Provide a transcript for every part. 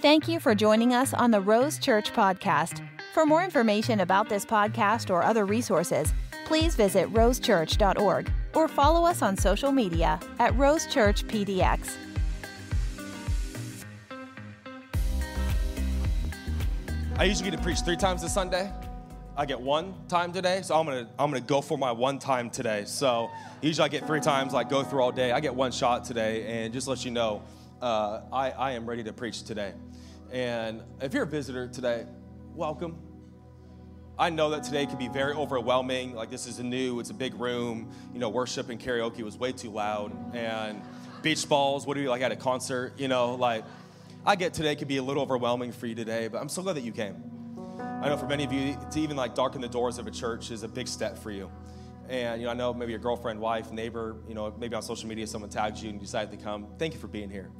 Thank you for joining us on the Rose Church podcast. For more information about this podcast or other resources, please visit rosechurch.org or follow us on social media at Rose Church PDX. I usually get to preach three times a Sunday. I get one time today, so I'm gonna I'm gonna go for my one time today. So usually I get three times, like go through all day. I get one shot today, and just let you know, uh, I I am ready to preach today. And if you're a visitor today, welcome. I know that today can be very overwhelming. Like this is a new, it's a big room. You know, worship and karaoke was way too loud, and beach balls. What do you like at a concert? You know, like I get today could be a little overwhelming for you today, but I'm so glad that you came. I know for many of you, to even like darken the doors of a church is a big step for you. And you know, I know maybe your girlfriend, wife, neighbor, you know, maybe on social media someone tagged you and you decided to come. Thank you for being here.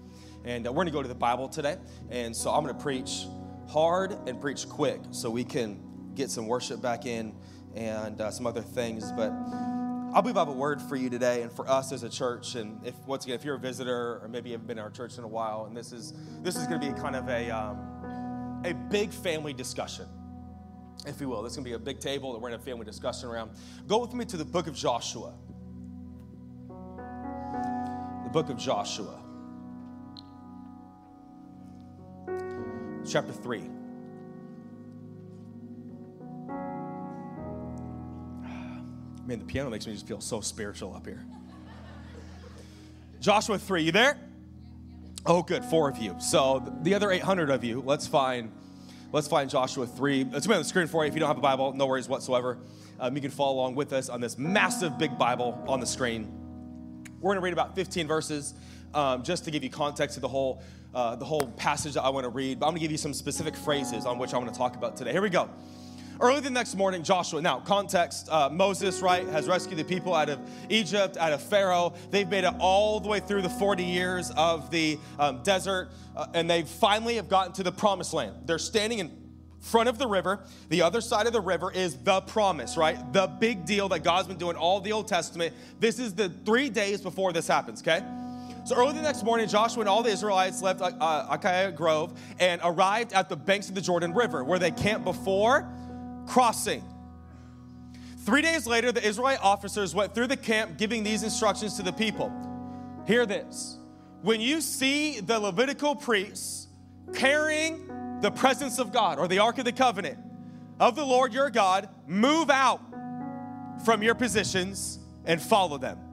And uh, we're going to go to the Bible today. And so I'm going to preach hard and preach quick so we can get some worship back in and uh, some other things. But I believe I have a word for you today and for us as a church. And if once again, if you're a visitor or maybe you haven't been in our church in a while, and this is this is going to be kind of a um, a big family discussion, if you will. This is going to be a big table that we're in a family discussion around. Go with me to the book of Joshua. The book of Joshua, chapter three. Man, the piano makes me just feel so spiritual up here. Joshua 3, you there? Oh, good, four of you. So the other 800 of you, let's find, let's find Joshua 3. It's be on the screen for you. If you don't have a Bible, no worries whatsoever. Um, you can follow along with us on this massive big Bible on the screen. We're going to read about 15 verses, um, just to give you context to the whole, uh, the whole passage that I want to read. But I'm going to give you some specific phrases on which I want to talk about today. Here we go. Early the next morning, Joshua, now context, uh, Moses, right, has rescued the people out of Egypt, out of Pharaoh. They've made it all the way through the 40 years of the um, desert, uh, and they finally have gotten to the promised land. They're standing in front of the river. The other side of the river is the promise, right? The big deal that God's been doing all the Old Testament. This is the three days before this happens, okay? So early the next morning, Joshua and all the Israelites left uh, Acacia Grove and arrived at the banks of the Jordan River, where they camped before crossing. Three days later, the Israelite officers went through the camp giving these instructions to the people. Hear this. When you see the Levitical priests carrying the presence of God or the Ark of the Covenant of the Lord your God, move out from your positions and follow them.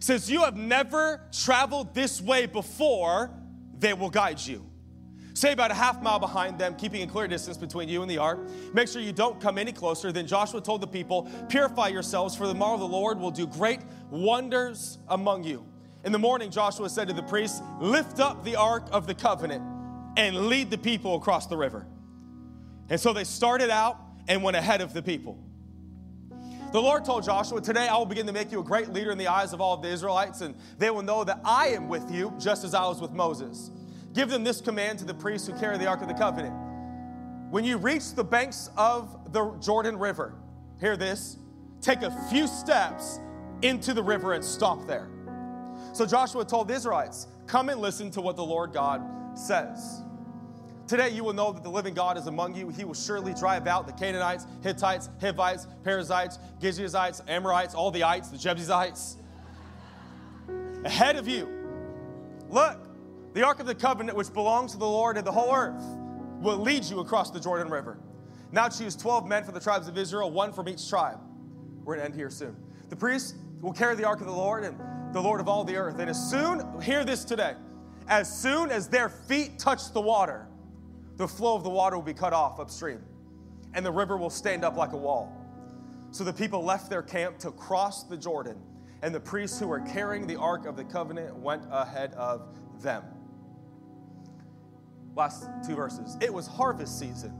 Since you have never traveled this way before, they will guide you. Stay about a half mile behind them, keeping a clear distance between you and the ark. Make sure you don't come any closer. Then Joshua told the people, Purify yourselves, for the tomorrow the Lord will do great wonders among you. In the morning, Joshua said to the priests, Lift up the ark of the covenant and lead the people across the river. And so they started out and went ahead of the people. The Lord told Joshua, Today I will begin to make you a great leader in the eyes of all of the Israelites, and they will know that I am with you, just as I was with Moses. Give them this command to the priests who carry the Ark of the Covenant. When you reach the banks of the Jordan River, hear this, take a few steps into the river and stop there. So Joshua told the Israelites, Come and listen to what the Lord God says. Today you will know that the living God is among you. He will surely drive out the Canaanites, Hittites, Hivites, Perizzites, Gibeonites, Amorites, all the ites, the Jebusites. Ahead of you. Look, the Ark of the Covenant, which belongs to the Lord and the whole earth, will lead you across the Jordan River. Now choose 12 men from the tribes of Israel, one from each tribe. We're going to end here soon. The priests will carry the Ark of the Lord and the Lord of all the earth. And as soon, hear this today, as soon as their feet touch the water, the flow of the water will be cut off upstream, and the river will stand up like a wall. So the people left their camp to cross the Jordan, and the priests who were carrying the Ark of the Covenant went ahead of them last two verses. It was harvest season,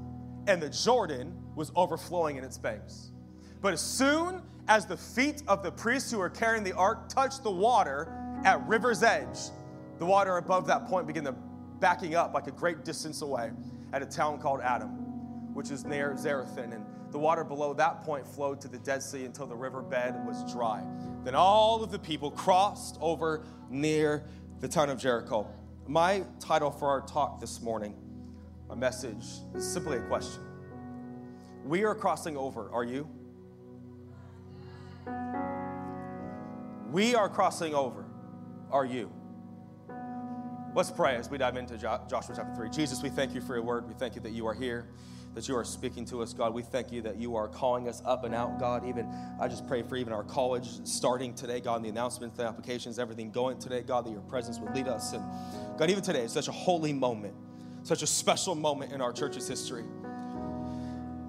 and the Jordan was overflowing in its banks. But as soon as the feet of the priests who were carrying the ark touched the water at river's edge, the water above that point began to backing up like a great distance away at a town called Adam, which is near Zarethan. And the water below that point flowed to the Dead Sea until the riverbed was dry. Then all of the people crossed over near the town of Jericho My title for our talk this morning, my message, is simply a question. We are crossing over, are you? We are crossing over, are you? Let's pray as we dive into Joshua chapter 3. Jesus, we thank you for your word. We thank you that you are here that you are speaking to us, God. We thank you that you are calling us up and out, God. Even I just pray for even our college starting today, God, and the announcements, the applications, everything going today, God, that your presence would lead us. And God, even today, it's such a holy moment, such a special moment in our church's history.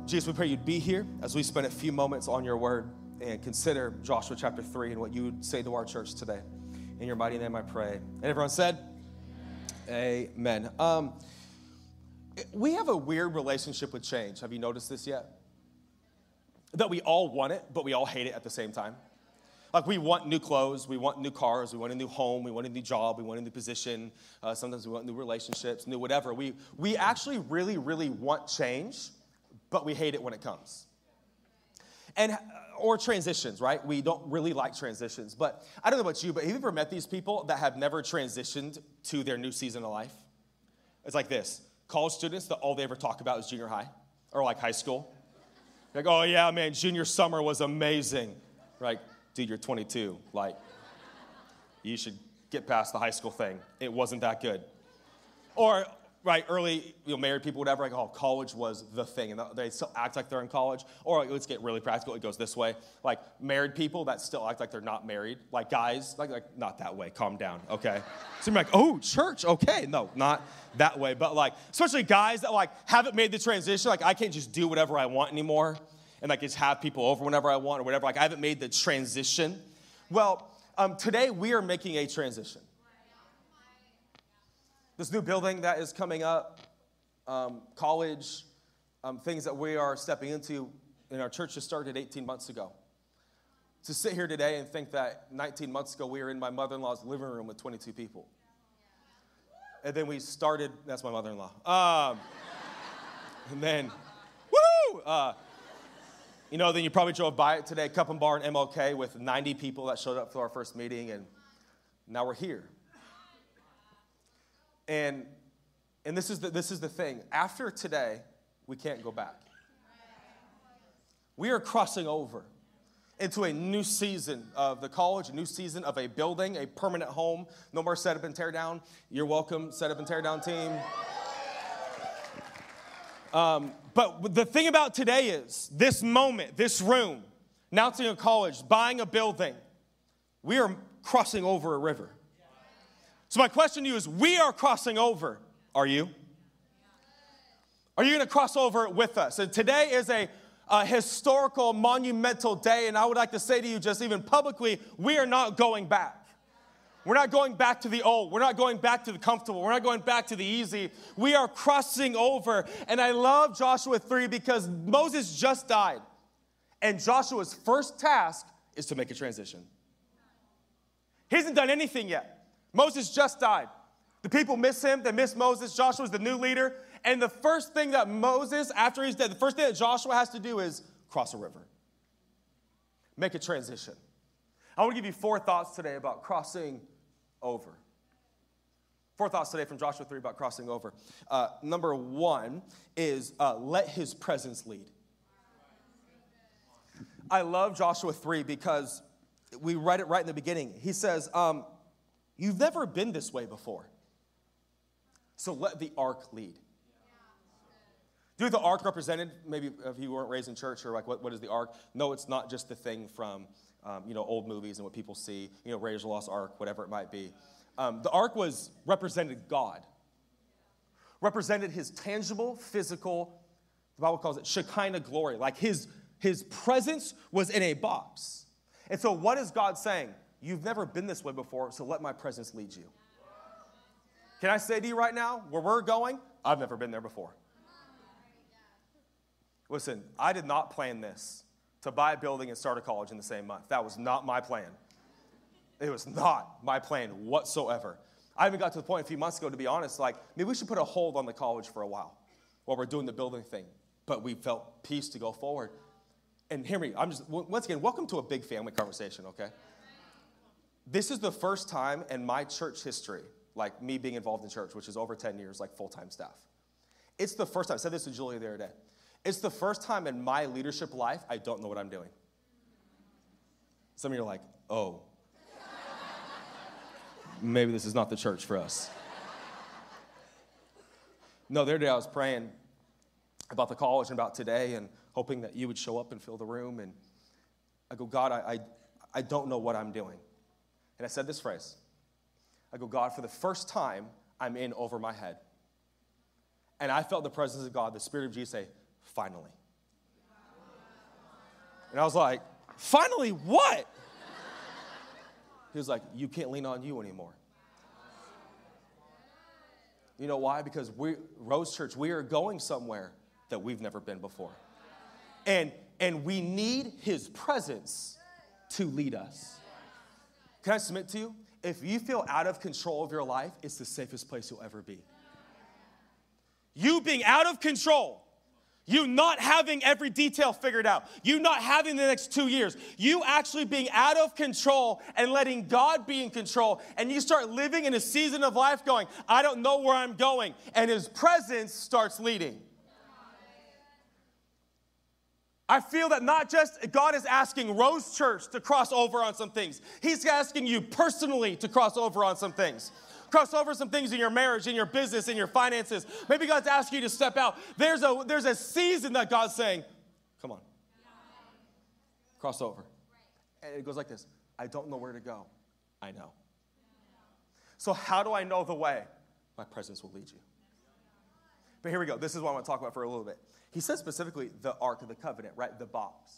Jesus, we pray you'd be here as we spend a few moments on your word and consider Joshua chapter 3 and what you would say to our church today. In your mighty name I pray. And everyone said, Amen. Um, we have a weird relationship with change. Have you noticed this yet? That we all want it, but we all hate it at the same time. Like we want new clothes, we want new cars, we want a new home, we want a new job, we want a new position. Uh, sometimes we want new relationships, new whatever. We we actually really, really want change, but we hate it when it comes. And uh, or transitions, right? We don't really like transitions. But I don't know about you, but have you ever met these people that have never transitioned to their new season of life? It's like this college students that all they ever talk about is junior high or like high school. Like, oh yeah, man, junior summer was amazing. Like, dude, you're 22. Like, you should get past the high school thing. It wasn't that good. Or right, early, you know, married people, whatever, like, oh, college was the thing, and they still act like they're in college. Or like, let's get really practical, it goes this way. Like, married people that still act like they're not married, like guys, like, like not that way, calm down, okay? So you're like, oh, church, okay. No, not that way. But like, especially guys that like haven't made the transition, like, I can't just do whatever I want anymore and like just have people over whenever I want or whatever. Like, I haven't made the transition. Well, um, today we are making a transition this new building that is coming up, um, college, um, things that we are stepping into in our church just started 18 months ago. To sit here today and think that 19 months ago we were in my mother in law's living room with 22 people. And then we started, that's my mother in law. Um, and then, woo! Uh, you know, then you probably drove by it today, Cup and Bar and MLK with 90 people that showed up for our first meeting, and now we're here. And, and this, is the, this is the thing after today, we can't go back. We are crossing over into a new season of the college, a new season of a building, a permanent home. No more set up and tear down. You're welcome, set up and tear down team. Um, but the thing about today is this moment, this room, announcing a college, buying a building, we are crossing over a river. So, my question to you is we are crossing over. Are you? Are you going to cross over with us? And today is a, a, historical, monumental day, and I would like to say to you, just even publicly, we are not going back. We're not going back to the old. We're not going back to the comfortable. We're not going back to the easy. We are crossing over. And I love Joshua 3 because Moses just died. And Joshua's first task is to make a transition. He hasn't done anything yet. Moses just died. The people miss him, they miss Moses. Joshua's the new leader. And the first thing that Moses, after he's dead, the first thing that Joshua has to do is cross a river, make a transition. I want to give you four thoughts today about crossing over. Four thoughts today from Joshua 3 about crossing over. Uh, number one is uh, let his presence lead. I love Joshua 3 because we read it right in the beginning. He says, um, You've never been this way before. So let the ark lead. Do the ark represented, maybe if you weren't raised in church or like, what, what is the ark? No, it's not just the thing from, um, you know, old movies and what people see, you know, Raiders of the Lost Ark, whatever it might be. Um, the ark was represented God, represented his tangible, physical, the Bible calls it Shekinah glory, like his, his presence was in a box. And so, what is God saying? You've never been this way before, so let my presence lead you. Can I say to you right now, where we're going, I've never been there before. Listen, I did not plan this to buy a building and start a college in the same month. That was not my plan. It was not my plan whatsoever. I even got to the point a few months ago, to be honest, like maybe we should put a hold on the college for a while while we're doing the building thing. But we felt peace to go forward. And hear me, I'm just, once again, welcome to a big family conversation, okay? This is the first time in my church history like me being involved in church, which is over 10 years, like full time staff. It's the first time, I said this to Julia the other day. It's the first time in my leadership life I don't know what I'm doing. Some of you are like, oh, maybe this is not the church for us. No, the other day I was praying about the college and about today and hoping that you would show up and fill the room. And I go, God, I, I, I don't know what I'm doing. And I said this phrase I go, God, for the first time, I'm in over my head. And I felt the presence of God, the Spirit of Jesus say, finally. And I was like, finally, what? He was like, you can't lean on you anymore. You know why? Because we, Rose Church, we are going somewhere that we've never been before. And, and we need his presence to lead us. Can I submit to you? If you feel out of control of your life, it's the safest place you'll ever be. You being out of control, you not having every detail figured out, you not having the next two years, you actually being out of control and letting God be in control, and you start living in a season of life going, I don't know where I'm going, and His presence starts leading. I feel that not just God is asking Rose Church to cross over on some things, He's asking you personally to cross over on some things. Cross over some things in your marriage, in your business, in your finances. Maybe God's asking you to step out. There's a, there's a season that God's saying, Come on, cross over. And it goes like this I don't know where to go. I know. So, how do I know the way? My presence will lead you. But here we go. This is what I want to talk about for a little bit. He says specifically the Ark of the Covenant, right? The box,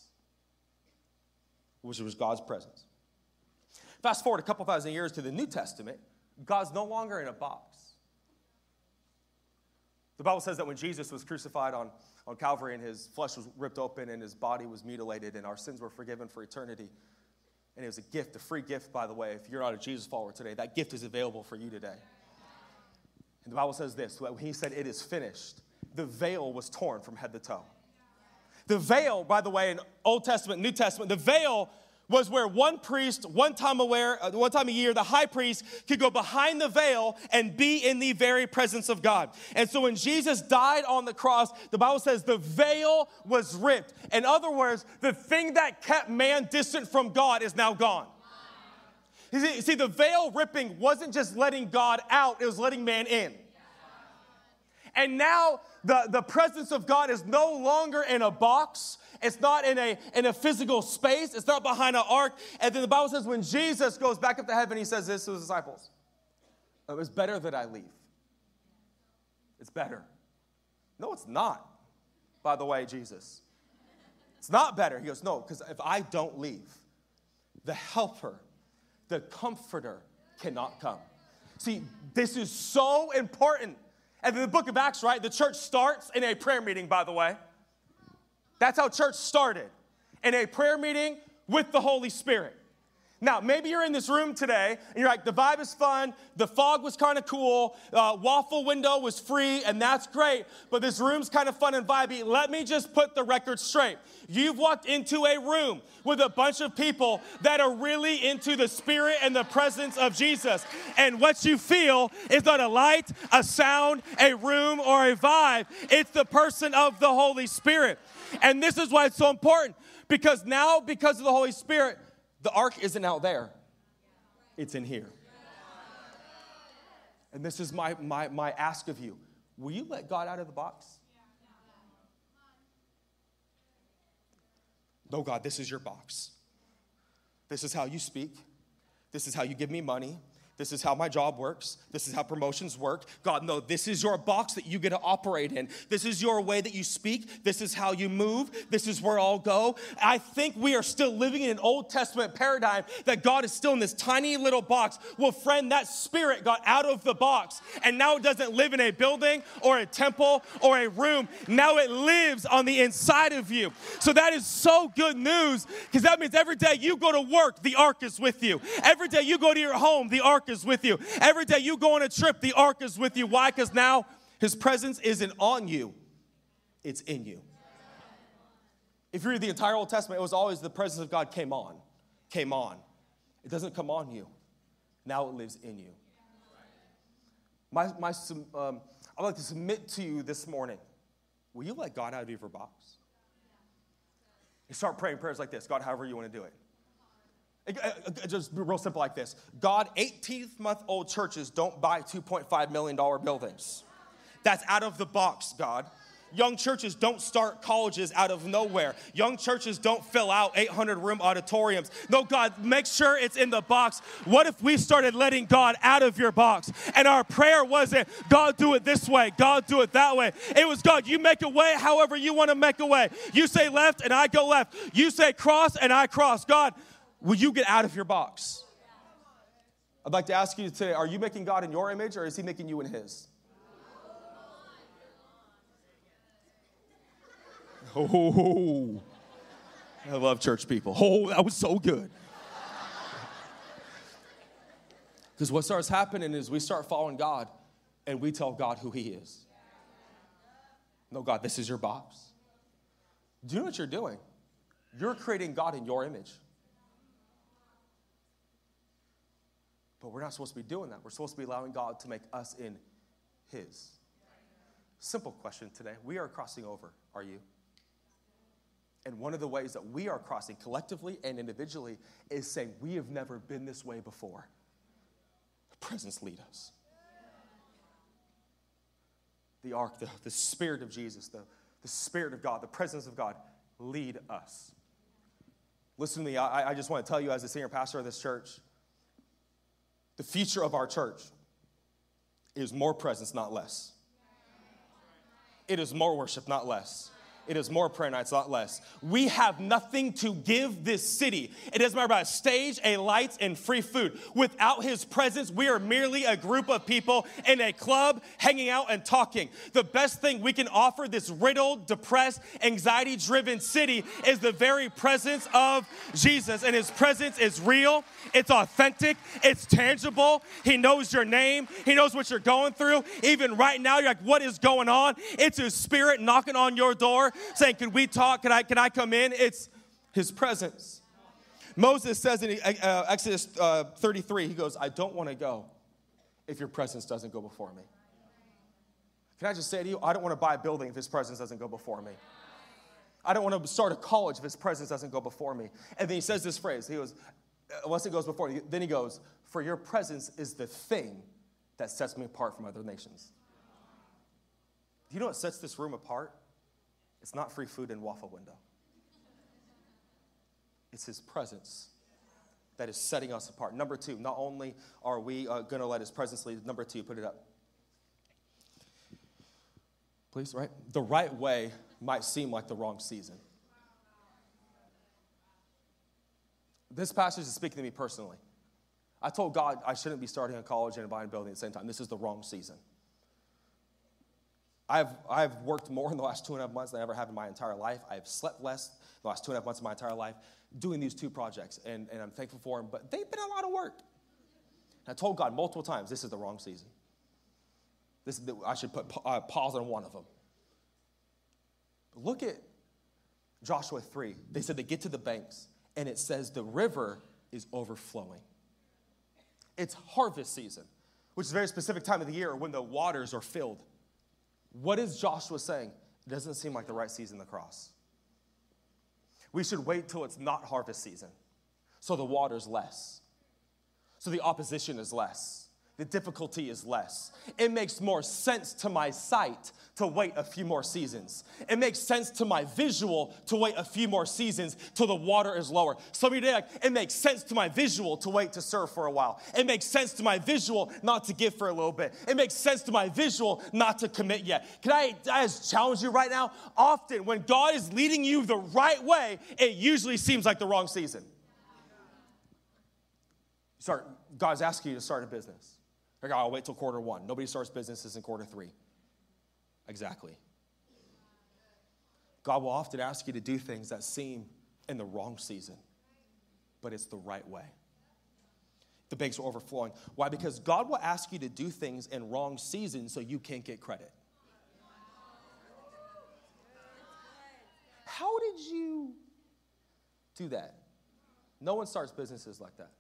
which was God's presence. Fast forward a couple thousand years to the New Testament, God's no longer in a box. The Bible says that when Jesus was crucified on, on Calvary and his flesh was ripped open and his body was mutilated and our sins were forgiven for eternity, and it was a gift, a free gift, by the way. If you're not a Jesus follower today, that gift is available for you today. And the Bible says this when he said, It is finished, the veil was torn from head to toe. The veil, by the way, in Old Testament, New Testament, the veil was where one priest, one time aware, uh, one time a year, the high priest could go behind the veil and be in the very presence of God. And so when Jesus died on the cross, the Bible says the veil was ripped. In other words, the thing that kept man distant from God is now gone. You see, see, the veil ripping wasn't just letting God out, it was letting man in. And now the, the presence of God is no longer in a box. It's not in a, in a physical space. It's not behind an ark. And then the Bible says when Jesus goes back up to heaven, he says this to his disciples oh, It was better that I leave. It's better. No, it's not, by the way, Jesus. It's not better. He goes, No, because if I don't leave, the helper, the comforter cannot come. See, this is so important and in the book of Acts, right, the church starts in a prayer meeting, by the way. That's how church started in a prayer meeting with the Holy Spirit. Now, maybe you're in this room today and you're like, the vibe is fun, the fog was kind of cool, uh, waffle window was free, and that's great, but this room's kind of fun and vibey. Let me just put the record straight. You've walked into a room with a bunch of people that are really into the spirit and the presence of Jesus. And what you feel is not a light, a sound, a room, or a vibe, it's the person of the Holy Spirit. And this is why it's so important because now, because of the Holy Spirit, the ark isn't out there, it's in here. And this is my, my, my ask of you. Will you let God out of the box? No, God, this is your box. This is how you speak. This is how you give me money. This is how my job works. This is how promotions work. God, no, this is your box that you get to operate in. This is your way that you speak. This is how you move. This is where I'll go. I think we are still living in an Old Testament paradigm that God is still in this tiny little box. Well, friend, that spirit got out of the box and now it doesn't live in a building or a temple or a room. Now it lives on the inside of you. So that is so good news because that means every day you go to work, the ark is with you. Every day you go to your home, the ark is with you. Every day you go on a trip, the ark is with you. Why? Because now his presence isn't on you, it's in you. If you read the entire Old Testament, it was always the presence of God came on, came on. It doesn't come on you. Now it lives in you. My, my, um, I'd like to submit to you this morning. Will you let God out of your box? And start praying prayers like this God, however you want to do it. It uh, uh, uh, just real simple like this God, 18th month old churches don't buy $2.5 million buildings. That's out of the box, God. Young churches don't start colleges out of nowhere. Young churches don't fill out 800 room auditoriums. No, God, make sure it's in the box. What if we started letting God out of your box? And our prayer wasn't, God, do it this way, God, do it that way. It was, God, you make a way however you want to make a way. You say left and I go left. You say cross and I cross. God, will you get out of your box? I'd like to ask you today are you making God in your image or is he making you in his? Oh, I love church people. Oh, that was so good. Because what starts happening is we start following God and we tell God who He is. No, God, this is your box. Do you know what you're doing? You're creating God in your image. But we're not supposed to be doing that. We're supposed to be allowing God to make us in His. Simple question today. We are crossing over. Are you? And one of the ways that we are crossing collectively and individually is saying, We have never been this way before. The presence lead us. The ark, the, the Spirit of Jesus, the, the Spirit of God, the presence of God lead us. Listen to me, I, I just want to tell you, as the senior pastor of this church, the future of our church is more presence, not less. It is more worship, not less. It is more prayer nights, not less. We have nothing to give this city. It doesn't matter about a stage, a lights, and free food. Without his presence, we are merely a group of people in a club hanging out and talking. The best thing we can offer this riddled, depressed, anxiety driven city is the very presence of Jesus. And his presence is real, it's authentic, it's tangible. He knows your name, he knows what you're going through. Even right now, you're like, what is going on? It's his spirit knocking on your door saying, Can we talk? Can I, can I come in? It's his presence. Moses says in uh, Exodus uh, 33, he goes, I don't want to go if your presence doesn't go before me. Can I just say to you, I don't want to buy a building if his presence doesn't go before me. I don't want to start a college if his presence doesn't go before me. And then he says this phrase. He goes, uh, once it goes before, me, then he goes, For your presence is the thing that sets me apart from other nations. Do you know what sets this room apart? It's not free food and waffle window. It's his presence that is setting us apart. Number two, not only are we uh, going to let his presence lead, number two, put it up. Please, right? The right way might seem like the wrong season. This passage is speaking to me personally. I told God I shouldn't be starting a college and buying a building at the same time. This is the wrong season. I've, I've worked more in the last two and a half months than I ever have in my entire life. I've slept less the last two and a half months of my entire life doing these two projects, and, and I'm thankful for them, but they've been a lot of work. And I told God multiple times, this is the wrong season. This, the, I should put uh, pause on one of them. But look at Joshua 3. They said they get to the banks, and it says the river is overflowing. It's harvest season, which is a very specific time of the year when the waters are filled. What is Joshua saying? It doesn't seem like the right season to cross. We should wait till it's not harvest season so the water's less, so the opposition is less the difficulty is less. It makes more sense to my sight to wait a few more seasons. It makes sense to my visual to wait a few more seasons till the water is lower. Some of you like, it makes sense to my visual to wait to serve for a while. It makes sense to my visual not to give for a little bit. It makes sense to my visual not to commit yet. Can I, I just challenge you right now? Often, when God is leading you the right way, it usually seems like the wrong season. Start, God's asking you to start a business. Like, oh, I'll wait till quarter one. Nobody starts businesses in quarter three. Exactly. God will often ask you to do things that seem in the wrong season, but it's the right way. The banks are overflowing. Why? Because God will ask you to do things in wrong seasons so you can't get credit. How did you do that? No one starts businesses like that.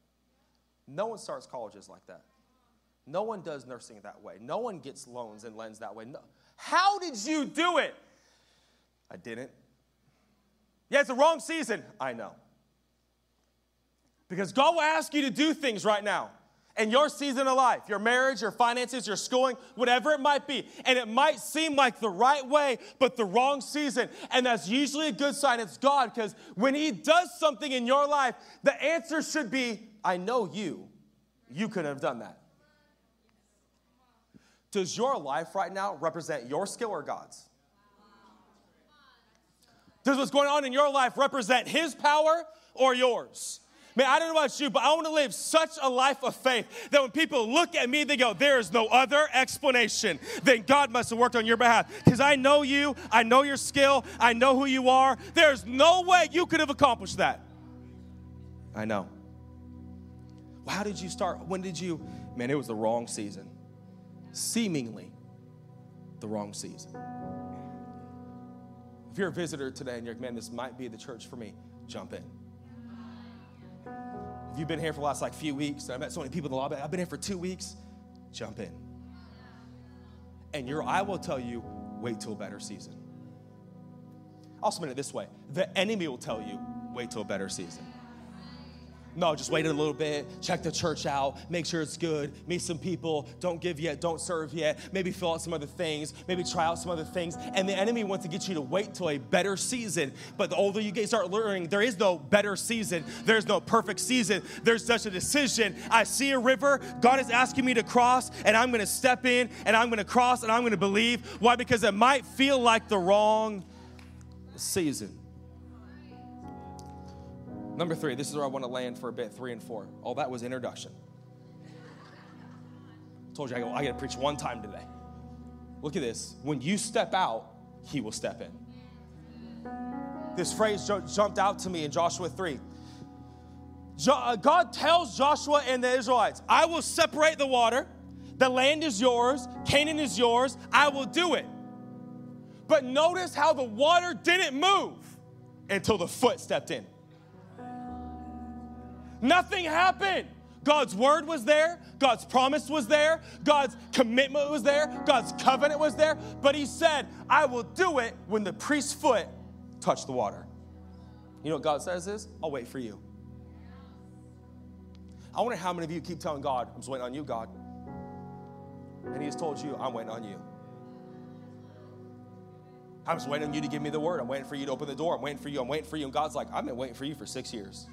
No one starts colleges like that. No one does nursing that way. No one gets loans and lends that way. No. How did you do it? I didn't. Yeah, it's the wrong season. I know. Because God will ask you to do things right now in your season of life, your marriage, your finances, your schooling, whatever it might be. And it might seem like the right way, but the wrong season. And that's usually a good sign it's God because when He does something in your life, the answer should be, I know you. You could have done that. Does your life right now represent your skill or God's? Does what's going on in your life represent His power or yours? Man, I don't know about you, but I want to live such a life of faith that when people look at me, they go, There is no other explanation than God must have worked on your behalf. Because I know you, I know your skill, I know who you are. There's no way you could have accomplished that. I know. Well, how did you start? When did you? Man, it was the wrong season. Seemingly the wrong season. If you're a visitor today and you're like, man, this might be the church for me, jump in. If you've been here for the last like few weeks, I met so many people in the lobby, I've been here for two weeks, jump in. And your I will tell you, wait till a better season. I'll submit it this way the enemy will tell you, wait till a better season. No, just wait a little bit, check the church out, make sure it's good, meet some people, don't give yet, don't serve yet, maybe fill out some other things, maybe try out some other things. And the enemy wants to get you to wait till a better season. But the older you get, start learning, there is no better season, there's no perfect season, there's such a decision. I see a river, God is asking me to cross, and I'm gonna step in and I'm gonna cross and I'm gonna believe. Why? Because it might feel like the wrong season. Number three, this is where I want to land for a bit, three and four. All that was introduction. Told you I, go, I got to preach one time today. Look at this. When you step out, he will step in. This phrase jumped out to me in Joshua 3. Uh, God tells Joshua and the Israelites, I will separate the water. The land is yours. Canaan is yours. I will do it. But notice how the water didn't move until the foot stepped in. Nothing happened. God's word was there, God's promise was there, God's commitment was there, God's covenant was there, but He said, I will do it when the priest's foot touched the water. You know what God says is, I'll wait for you. I wonder how many of you keep telling God, I'm just waiting on you, God. And He has told you, I'm waiting on you. I'm just waiting on you to give me the word. I'm waiting for you to open the door. I'm waiting for you. I'm waiting for you. And God's like, I've been waiting for you for six years.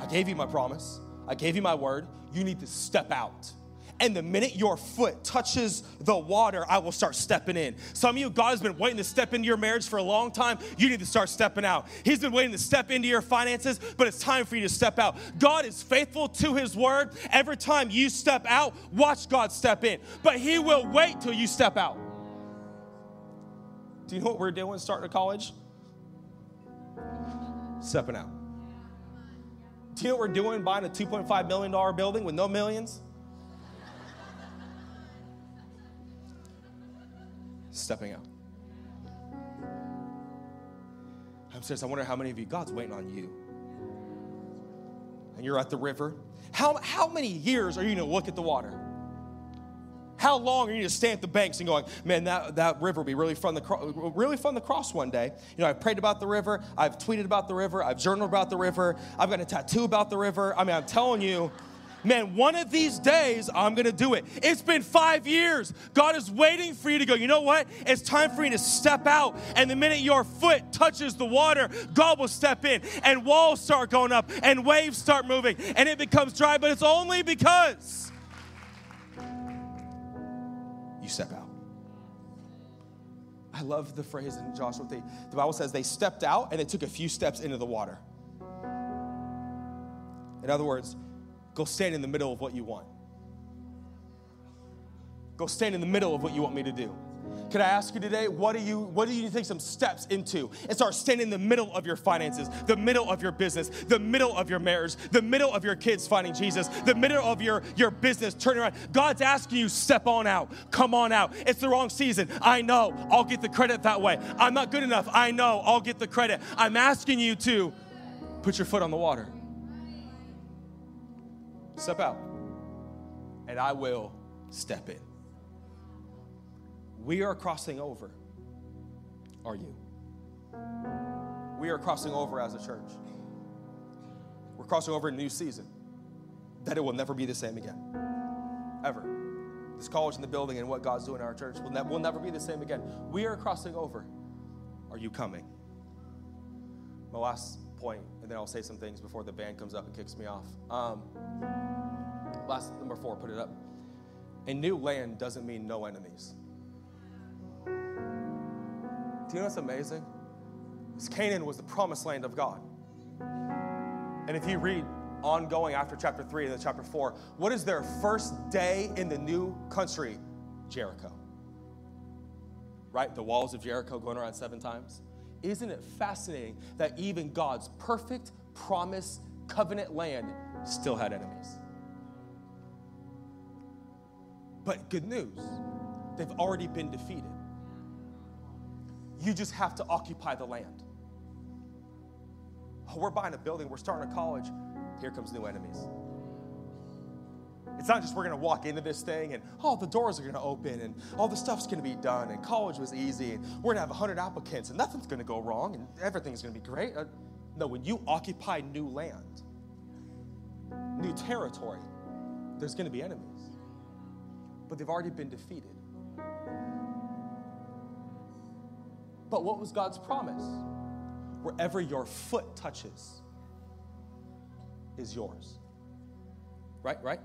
I gave you my promise. I gave you my word. You need to step out. And the minute your foot touches the water, I will start stepping in. Some of you, God has been waiting to step into your marriage for a long time. You need to start stepping out. He's been waiting to step into your finances, but it's time for you to step out. God is faithful to His word. Every time you step out, watch God step in. But He will wait till you step out. Do you know what we're doing starting college? Stepping out. Do you know what we're doing buying a $2.5 million building with no millions? Stepping out. I'm serious. I wonder how many of you, God's waiting on you. And you're at the river. How, how many years are you going to look at the water? How long are you to stand at the banks and going, man, that, that river will be really fun, to, really fun to cross one day? You know, I've prayed about the river. I've tweeted about the river. I've journaled about the river. I've got a tattoo about the river. I mean, I'm telling you, man, one of these days I'm gonna do it. It's been five years. God is waiting for you to go, you know what? It's time for you to step out. And the minute your foot touches the water, God will step in and walls start going up and waves start moving and it becomes dry, but it's only because step out. I love the phrase in Joshua. They, the Bible says they stepped out and they took a few steps into the water. In other words, go stand in the middle of what you want. Go stand in the middle of what you want me to do. Can I ask you today, what do you what do you take some steps into and start standing in the middle of your finances, the middle of your business, the middle of your marriage, the middle of your kids finding Jesus, the middle of your, your business turning around. God's asking you, step on out, come on out. It's the wrong season. I know. I'll get the credit that way. I'm not good enough. I know. I'll get the credit. I'm asking you to put your foot on the water. Step out. and I will step in. We are crossing over. Are you? We are crossing over as a church. We're crossing over a new season that it will never be the same again. Ever. This college and the building and what God's doing in our church will, ne- will never be the same again. We are crossing over. Are you coming? My last point, and then I'll say some things before the band comes up and kicks me off. Um, last number four, put it up. A new land doesn't mean no enemies. Do you know what's amazing? Because Canaan was the promised land of God. And if you read ongoing after chapter 3 and then chapter 4, what is their first day in the new country? Jericho. Right? The walls of Jericho going around seven times. Isn't it fascinating that even God's perfect, promise, covenant land still had enemies? But good news, they've already been defeated. You just have to occupy the land. Oh, we're buying a building, we're starting a college. Here comes new enemies. It's not just we're going to walk into this thing and, oh, the doors are going to open and all the stuff's going to be done and college was easy and we're going to have 100 applicants and nothing's going to go wrong and everything's going to be great. Uh, no, when you occupy new land, new territory, there's going to be enemies. But they've already been defeated. But what was God's promise? Wherever your foot touches is yours. Right, right?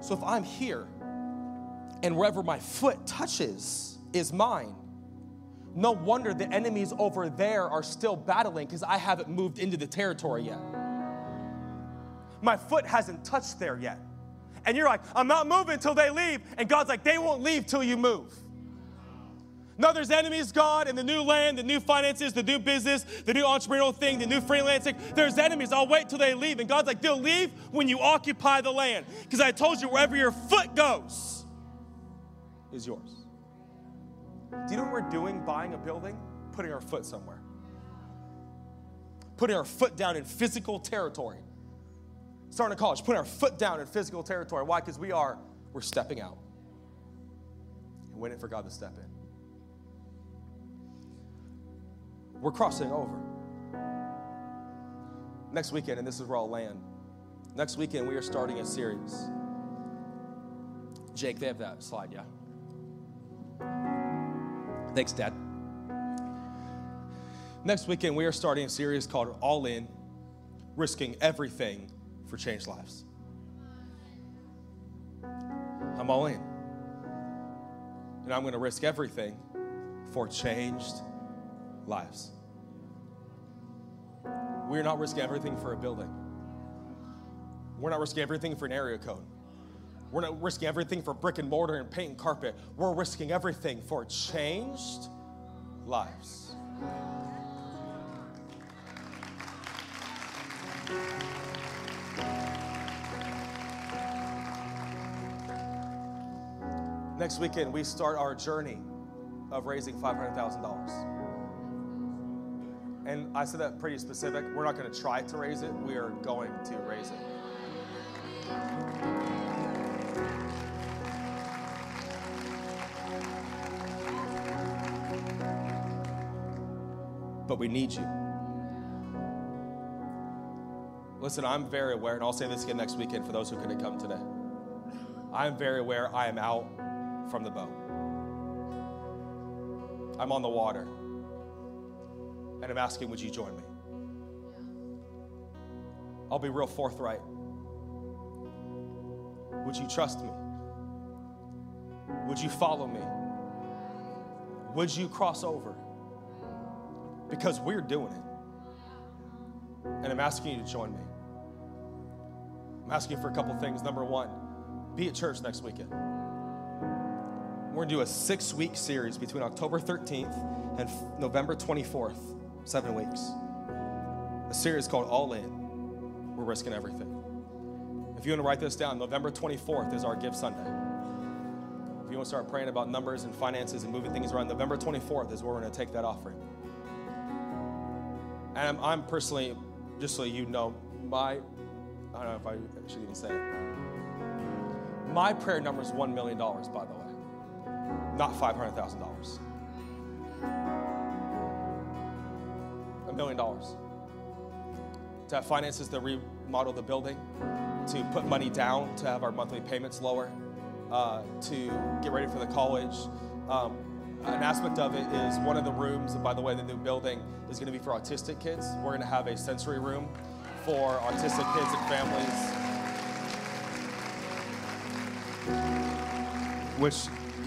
So if I'm here and wherever my foot touches is mine, no wonder the enemies over there are still battling because I haven't moved into the territory yet. My foot hasn't touched there yet. And you're like, I'm not moving until they leave. And God's like, they won't leave till you move. No, there's enemies, God, in the new land, the new finances, the new business, the new entrepreneurial thing, the new freelancing. There's enemies. I'll wait till they leave. And God's like, they'll leave when you occupy the land. Because I told you, wherever your foot goes is yours. Do you know what we're doing buying a building? Putting our foot somewhere. Putting our foot down in physical territory. Starting a college, putting our foot down in physical territory. Why? Because we are, we're stepping out and waiting for God to step in. We're crossing over. Next weekend, and this is where I'll land. Next weekend, we are starting a series. Jake, they have that slide, yeah? Thanks, Dad. Next weekend, we are starting a series called All In, Risking Everything for Changed Lives. I'm all in. And I'm going to risk everything for changed lives. We're not risking everything for a building. We're not risking everything for an area code. We're not risking everything for brick and mortar and paint and carpet. We're risking everything for changed lives. Next weekend, we start our journey of raising $500,000. And I said that pretty specific. We're not going to try to raise it, we are going to raise it. But we need you. Listen, I'm very aware, and I'll say this again next weekend for those who couldn't come today. I'm very aware I am out from the boat. I'm on the water. And I'm asking, would you join me? I'll be real forthright. Would you trust me? Would you follow me? Would you cross over? Because we're doing it. And I'm asking you to join me. I'm asking for a couple things. Number one, be at church next weekend. We're to do a six week series between October 13th and November 24th, seven weeks. A series called All In. We're risking everything. If you want to write this down, November 24th is our Give Sunday. If you want to start praying about numbers and finances and moving things around, November 24th is where we're going to take that offering. And I'm, I'm personally, just so you know, my, I don't know if I should even say it. my prayer number is $1 million, by the way, not $500,000. A million dollars. To have finances to remodel the building, to put money down to have our monthly payments lower, uh, to get ready for the college. Um, an aspect of it is one of the rooms, and by the way, the new building is going to be for autistic kids. We're going to have a sensory room for autistic kids and families. Which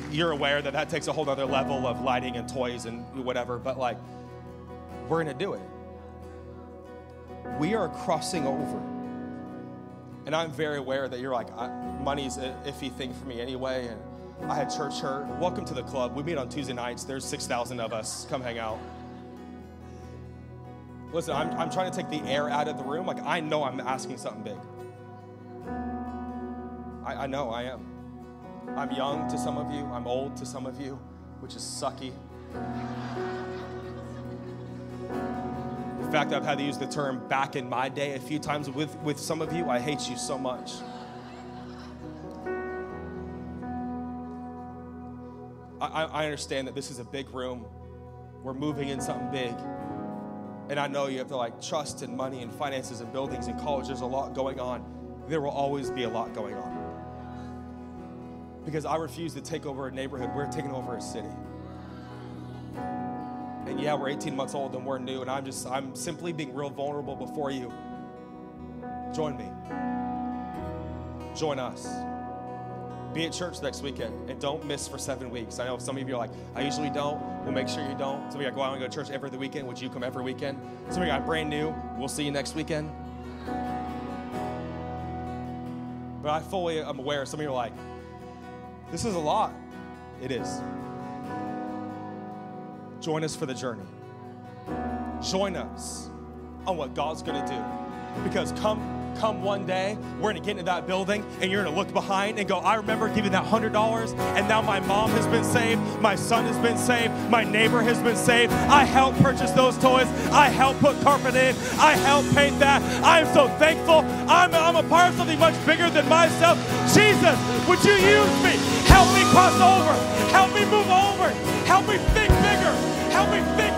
you're aware that that takes a whole other level of lighting and toys and whatever, but like, we're going to do it. We are crossing over. And I'm very aware that you're like, money's an iffy thing for me anyway. And I had church hurt. Welcome to the club. We meet on Tuesday nights. There's 6,000 of us. Come hang out. Listen, I'm, I'm trying to take the air out of the room. Like, I know I'm asking something big. I, I know I am. I'm young to some of you, I'm old to some of you, which is sucky. In fact, I've had to use the term back in my day a few times with, with some of you. I hate you so much. I, I understand that this is a big room. We're moving in something big. And I know you have to like trust and money and finances and buildings and college. There's a lot going on. There will always be a lot going on because I refuse to take over a neighborhood. We're taking over a city. And yeah, we're 18 months old and we're new, and I'm just, I'm simply being real vulnerable before you. Join me. Join us. Be at church next weekend and don't miss for seven weeks. I know some of you are like, I usually don't. We'll make sure you don't. Some of you are I want to go to church every weekend. Would you come every weekend? Some of you are brand new. We'll see you next weekend. But I fully am aware some of you are like, this is a lot. It is. Join us for the journey. Join us on what God's to do. Because come come one day, we're gonna get into that building and you're gonna look behind and go, I remember giving that $100 and now my mom has been saved, my son has been saved, my neighbor has been saved. I helped purchase those toys, I helped put carpet in, I helped paint that. I'm so thankful. I'm, I'm a part of something much bigger than myself. Jesus, would you use me? Help me cross over, help me move over, help me think bigger, help me think